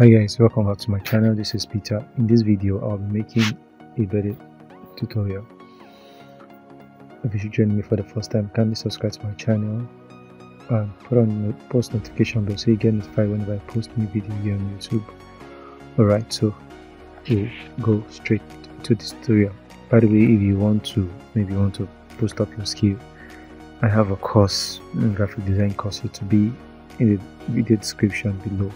hi guys welcome back to my channel. This is peter. In this video i'll be making a bedded tutorial. If you should join me for the first time kindly subscribe to my channel and put on the post notification bell so you get notified whenever i post new video here on youtube. All right so we'll go straight to the tutorial. By the way if you want to maybe want to post up your skill i have a course a graphic design course to be in the video description below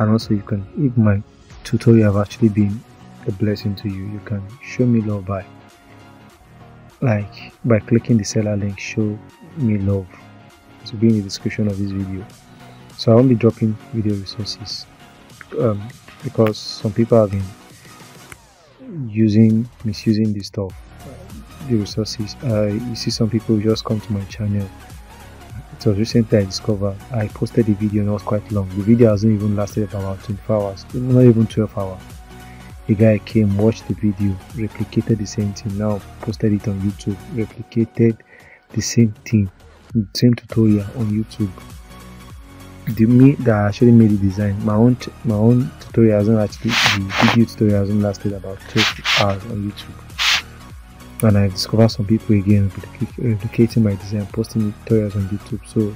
and also you can if my tutorial have actually been a blessing to you you can show me love by like by clicking the Selar link show me love. To be in the description of this video. So i won't be dropping video resources um, because some people have been using misusing this stuff the resources. Uh, you see some people just come to my channel it was recently I discovered I posted the video and it was quite long. The video hasn't even lasted about 24 hours, not even 12 hours. A guy came, watched the video, replicated the same thing, now posted it on YouTube, replicated the same thing, the same tutorial on YouTube. The me that actually made the design, my own my own tutorial hasn't actually the video tutorial hasn't lasted about 12 hours on YouTube and I discovered some people again replicating my design, posting tutorials on YouTube. So,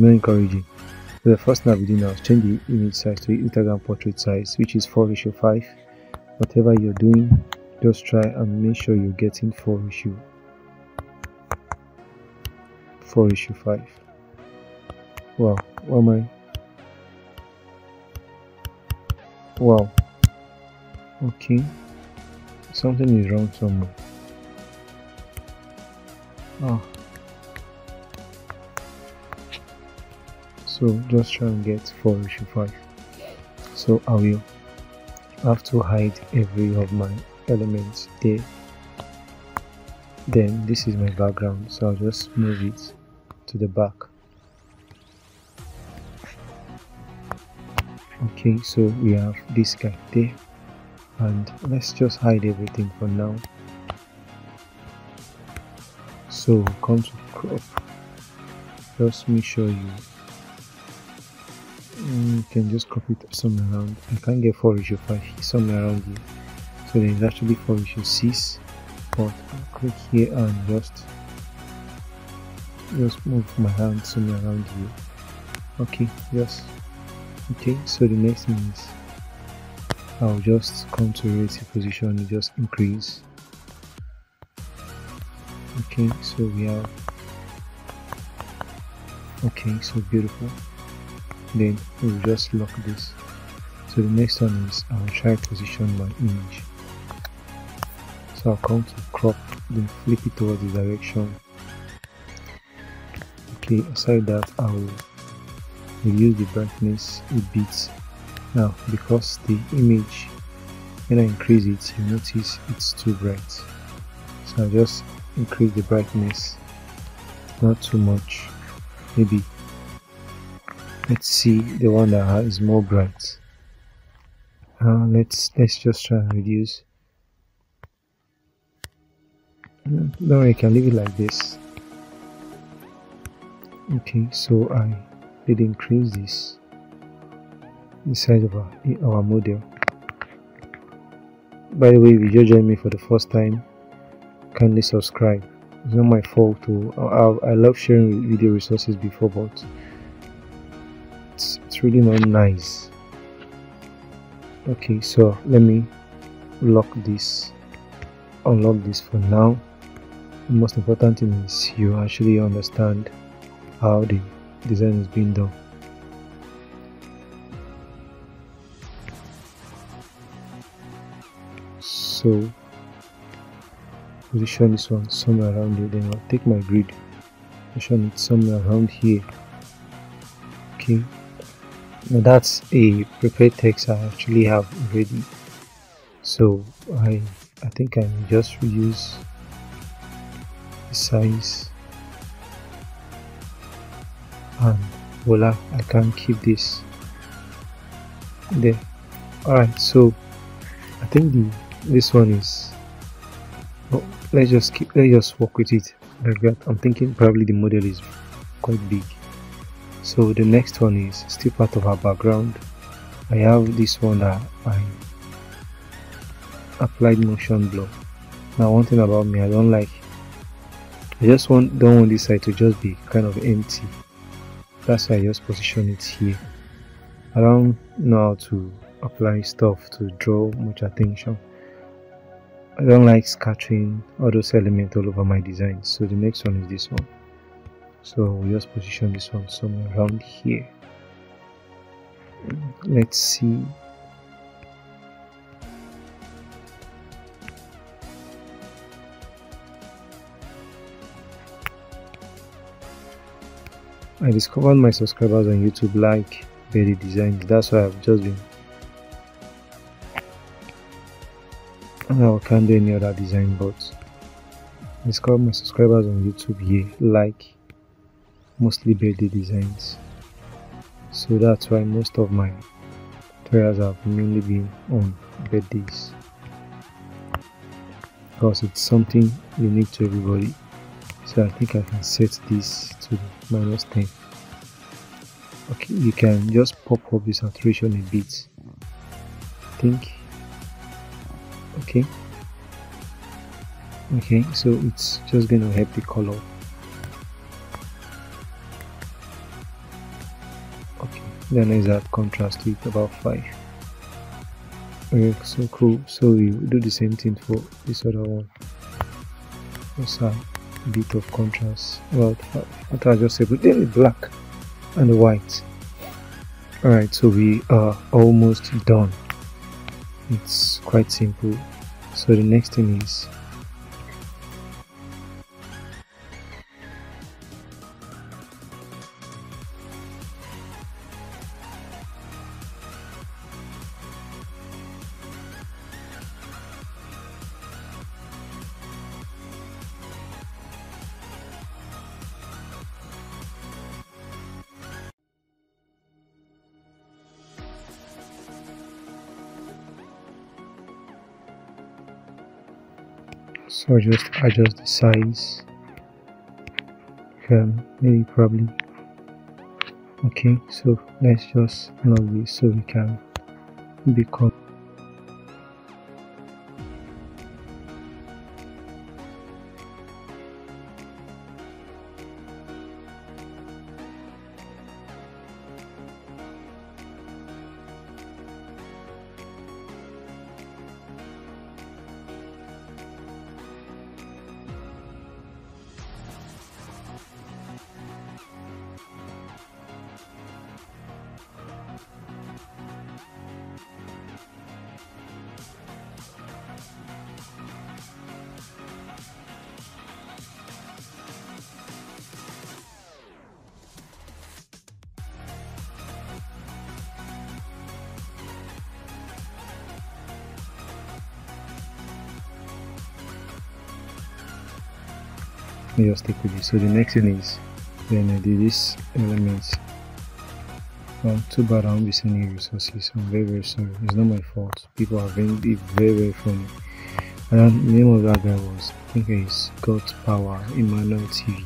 very encouraging. So the first thing I'll be doing now is change the image size to Instagram portrait size, which is 4 ratio 5. Whatever you're doing, just try and make sure you're getting 4 ratio 4 ratio 5. Wow, what am I? Wow. Okay. Something is wrong somewhere. Oh. So just try and get 4 issue 5. So I will have to hide every of my elements there. Then this is my background, so I'll just move it to the back. Okay, so we have this guy there and let's just hide everything for now so come to crop. Just me show you mm, you can just crop it somewhere around. I can't get 4 issue 5 somewhere around here. So there is actually 4 issue 6 but I'll click here and just just move my hand somewhere around here. Okay yes. Okay so the next thing is I'll just come to a relative position and just increase okay so we have okay so beautiful. Then we'll just lock this. So the next one is I'll try position my image. So I'll come to crop then flip it towards the direction. Okay aside that I'll reduce the brightness a bit. Now because the image when I increase it you notice it's too bright. So I just increase the brightness. Not too much. Maybe. Let's see the one that is more bright. Uh, let's let's just try and reduce. No I can leave it like this. Okay so I did increase this. The size of our, our model. By the way if you just joined me for the first time kindly subscribe. It's not my fault to I, I love sharing video resources before but it's, it's really not nice. Okay so let me lock this unlock this for now. The most important thing is you actually understand how the design is being done. So position this one somewhere around here then I'll take my grid. Position it somewhere around here. Okay. Now that's a prepared text I actually have already so I I think I just reuse the size. And voila I can keep this there. Alright so I think the this one is oh, let's just keep let's just work with it. Like that i'm thinking probably the model is quite big. So the next one is still part of our background. I have this one that I applied motion blur. Now one thing about me I don't like I just want don't want this side to just be kind of empty. That's why I just position it here. I don't know how to apply stuff to draw much attention I don't like scattering all those elements all over my design so the next one is this one so we just position this one somewhere around here let's see I discovered my subscribers on YouTube like Berry Designs. That's why I've just been. I can't do any other design, but I discovered my subscribers on YouTube here like mostly birthday designs. So that's why most of my tutorials have mainly been on birthdays because it's something unique to everybody. So I think I can set this to minus 10 okay you can just pop up the saturation a bit. I think okay. Okay so it's just to help the color. Okay then is that contrast with about 5 okay so cool. So we do the same thing for this other one. Just a bit of contrast. Well what I just said then the black and white. Alright so we are almost done it's quite simple. So the next thing is so just adjust the size um, maybe probably. Okay so let's just lock this so we can become just stick with this so the next thing is then I did this elements well too bad I won't be resources I'm very very sorry it's not my fault. People are very very very funny. And the name of that guy was I think it's God's Power Emmanuel TV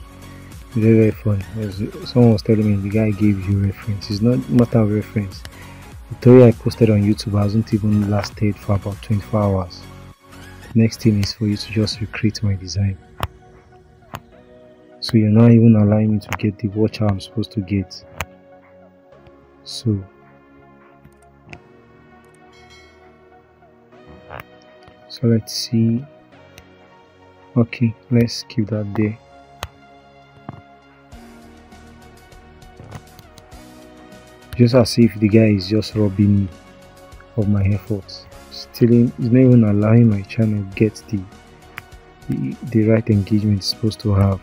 very very funny. As someone was telling me the guy gave you reference. It's not matter of reference. The story I posted on YouTube hasn't even lasted for about 24 hours. The next thing is for you to just recreate my design so you're not even allowing me to get the watch I'm supposed to get. So. So let's see. Okay let's keep that there. Just as if the guy is just robbing me of my efforts stealing is not even allowing my channel get the the, the right engagement it's supposed to have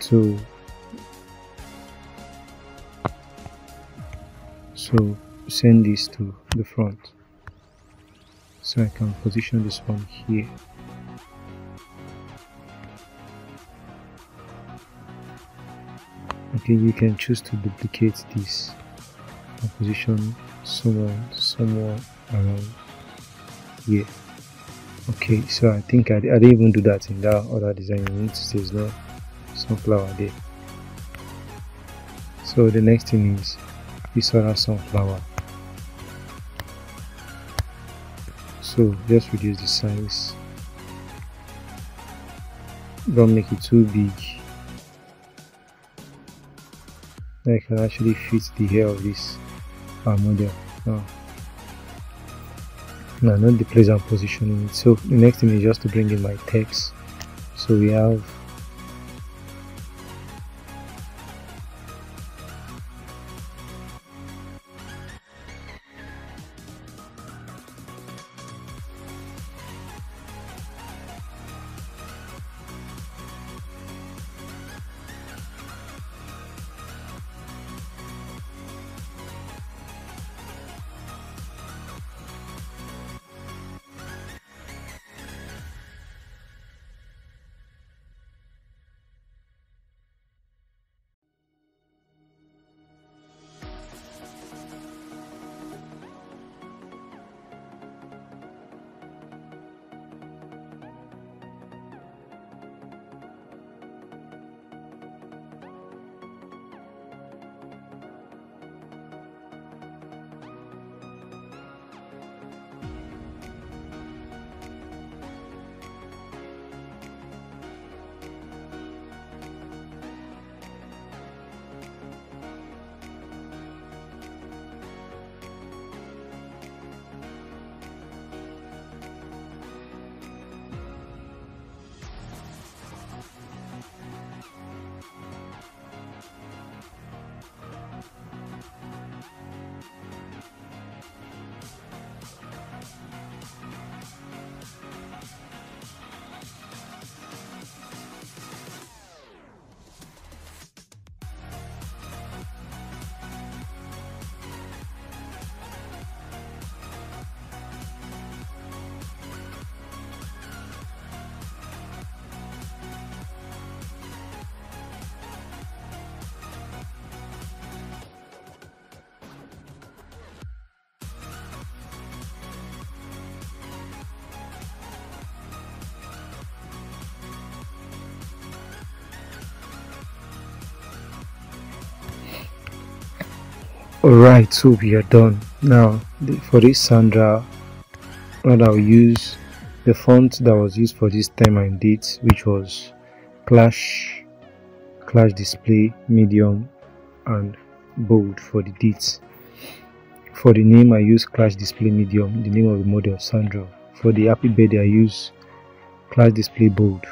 so so send this to the front. So I can position this one here. Okay you can choose to duplicate this and position someone somewhere around here. Okay so I think I, I didn't even do that in that other design. You need to say it's not sunflower there so the next thing is other sunflower so just reduce the size. Don't make it too big. I can actually fit the hair of this uh, model now now not the place I'm positioning it. So the next thing is just to bring in my text. So we have Alright, so we are done. Now, for this Sandra, what I'll use the font that was used for this time and date, which was Clash, Clash Display, Medium, and Bold for the dates. For the name, I use Clash Display Medium, the name of the model Sandra. For the Happy Birthday, I use Clash Display Bold.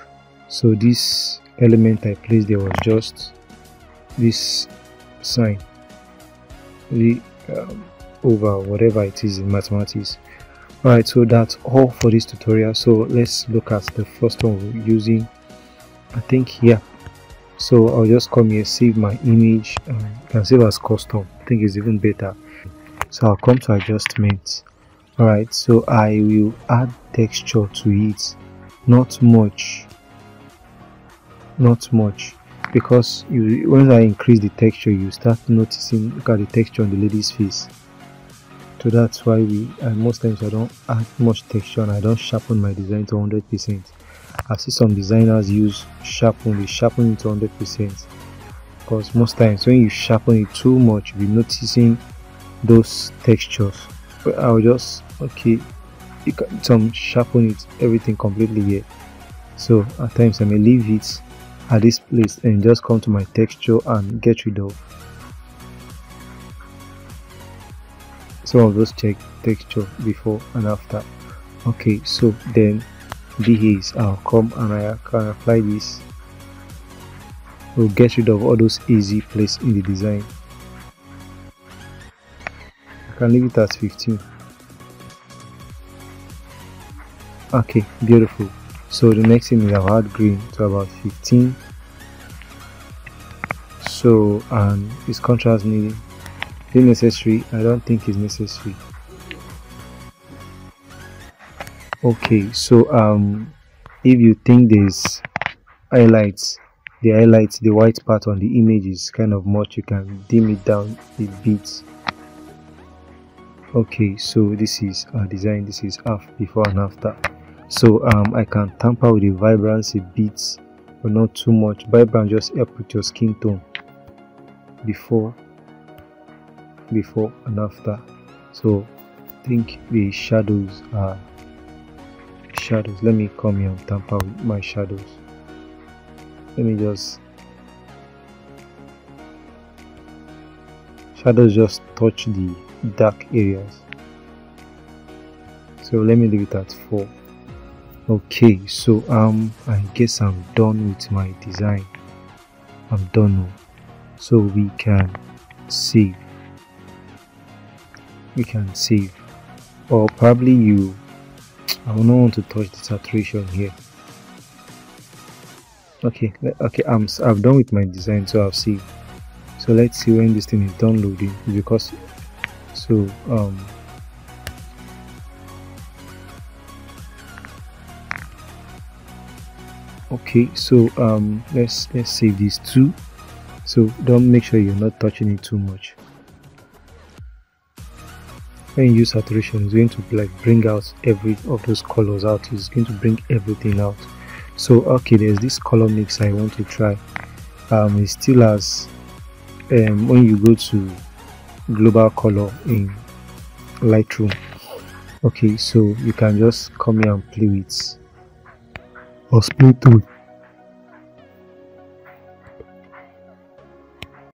So this element I placed there was just this sign the um, over whatever it is in mathematics. Alright so that's all for this tutorial. So let's look at the first one using. I think here so I'll just come here save my image um, can save as custom. I think it's even better. So I'll come to adjustments. Alright so I will add texture to it. Not much. Not much because you once I increase the texture you start noticing look at the texture on the lady's face. So that's why we and most times I don't add much texture and I don't sharpen my design to 100 percent. I see some designers use sharpen they sharpen it to 100 percent. Because most times when you sharpen it too much you'll be noticing those textures. But I'll just okay some sharpen it everything completely here. So at times I may leave it at this place and just come to my texture and get rid of some of those check texture before and after. Okay so then is I'll come and I can apply this. We'll get rid of all those easy place in the design. I can leave it at 15 okay beautiful so the next thing is I've add green to about 15 so and is contrast needed is necessary I don't think it's necessary. Okay so um if you think there's highlights the highlights the white part on the image is kind of much you can dim it down a bit. Okay so this is our design this is half before and after so um, I can tamper with the vibrancy bit but not too much. Vibrance just help with your skin tone. Before before and after. So I think the shadows are shadows. Let me come here and tamper with my shadows. Let me just shadows just touch the dark areas. So let me leave it at 4 okay so um i guess i'm done with my design. I'm done now so we can save. We can save. Or probably you I not want to touch the saturation here. Okay okay I'm I've done with my design so I've saved. So let's see when this thing is downloading because so um okay so um let's let's save these two. So don't make sure you're not touching it too much. When you use saturation it's going to like bring out every of those colors out. It's going to bring everything out. So okay there's this color mix i want to try. Um it still has um when you go to global color in lightroom. Okay so you can just come here and play with or split with